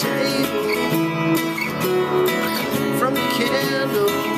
table. From the candle.